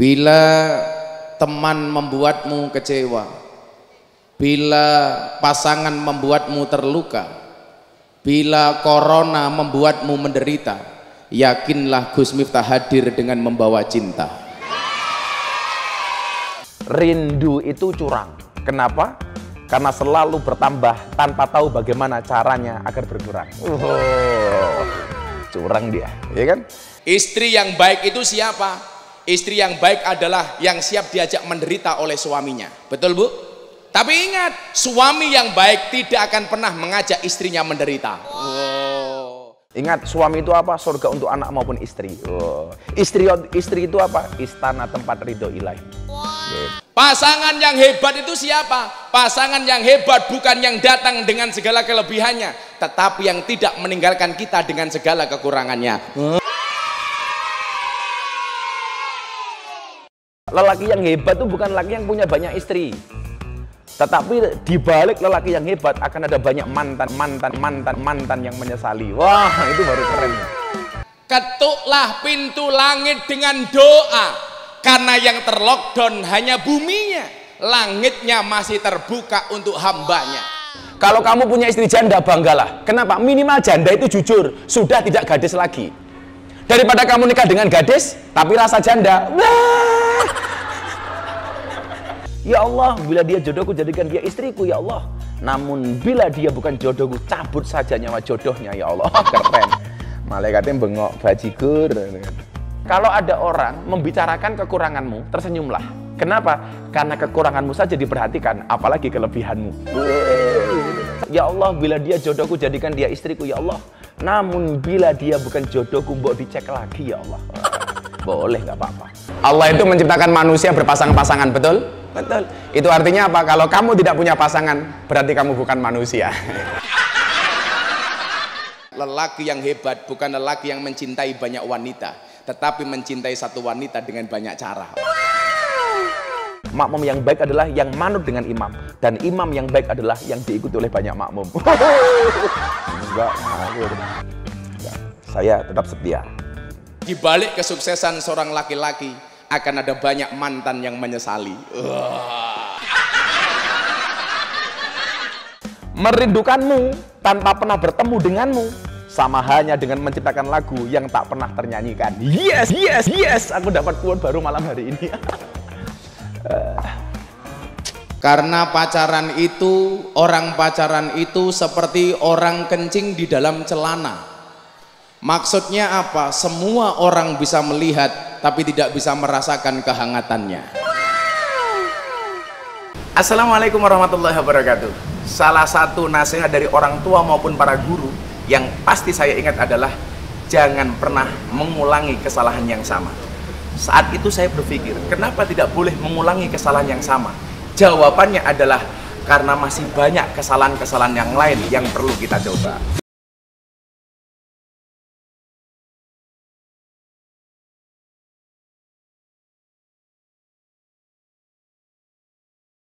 Bila teman membuatmu kecewa, bila pasangan membuatmu terluka, bila corona membuatmu menderita, yakinlah Gus Miftah hadir dengan membawa cinta. Rindu itu curang. Kenapa? Karena selalu bertambah tanpa tahu bagaimana caranya agar berkurang. Oh, curang dia, ya kan? Istri yang baik itu siapa? Istri yang baik adalah yang siap diajak menderita oleh suaminya. Betul bu? Tapi ingat, suami yang baik tidak akan pernah mengajak istrinya menderita. Oh. Ingat, suami itu apa? Surga untuk anak maupun istri. Oh. Istri istri itu apa? Istana tempat ridho ilahi. Wow. Pasangan yang hebat itu siapa? Pasangan yang hebat bukan yang datang dengan segala kelebihannya, tetapi yang tidak meninggalkan kita dengan segala kekurangannya. Lelaki yang hebat itu bukan lelaki yang punya banyak istri. Tetapi di balik lelaki yang hebat akan ada banyak mantan, mantan, mantan, mantan yang menyesali. Wah, itu baru keren. Ketuklah pintu langit dengan doa. Karena yang terlockdown hanya buminya. Langitnya masih terbuka untuk hambanya. Kalau kamu punya istri janda, banggalah. Kenapa? Minimal janda itu jujur, sudah tidak gadis lagi. Daripada kamu nikah dengan gadis, tapi rasa janda. Wah, Ya Allah, bila dia jodohku jadikan dia istriku ya Allah. Namun bila dia bukan jodohku, cabut saja nyawa jodohnya ya Allah. Keren. Malaikatnya bengok bajigur. Kalau ada orang membicarakan kekuranganmu, tersenyumlah. Kenapa? Karena kekuranganmu saja diperhatikan, apalagi kelebihanmu. Ya Allah, bila dia jodohku jadikan dia istriku ya Allah. Namun bila dia bukan jodohku, mbok dicek lagi ya Allah. Boleh nggak apa-apa. Allah itu menciptakan manusia berpasang-pasangan, betul? Betul. Itu artinya apa? Kalau kamu tidak punya pasangan, berarti kamu bukan manusia. Lelaki yang hebat bukan lelaki yang mencintai banyak wanita, tetapi mencintai satu wanita dengan banyak cara. Makmum yang baik adalah yang manut dengan imam dan imam yang baik adalah yang diikuti oleh banyak makmum. Enggak, enggak. Saya tetap setia. Di balik kesuksesan seorang laki-laki, akan ada banyak mantan yang menyesali. Merindukanmu tanpa pernah bertemu denganmu sama hanya dengan menciptakan lagu yang tak pernah ternyanyikan. Yes, yes, yes, aku dapat quote baru malam hari ini. Karena pacaran itu, orang pacaran itu seperti orang kencing di dalam celana. Maksudnya apa? Semua orang bisa melihat tapi tidak bisa merasakan kehangatannya. Assalamualaikum warahmatullahi wabarakatuh. Salah satu nasihat dari orang tua maupun para guru yang pasti saya ingat adalah jangan pernah mengulangi kesalahan yang sama. Saat itu saya berpikir, kenapa tidak boleh mengulangi kesalahan yang sama? Jawabannya adalah karena masih banyak kesalahan-kesalahan yang lain yang perlu kita coba.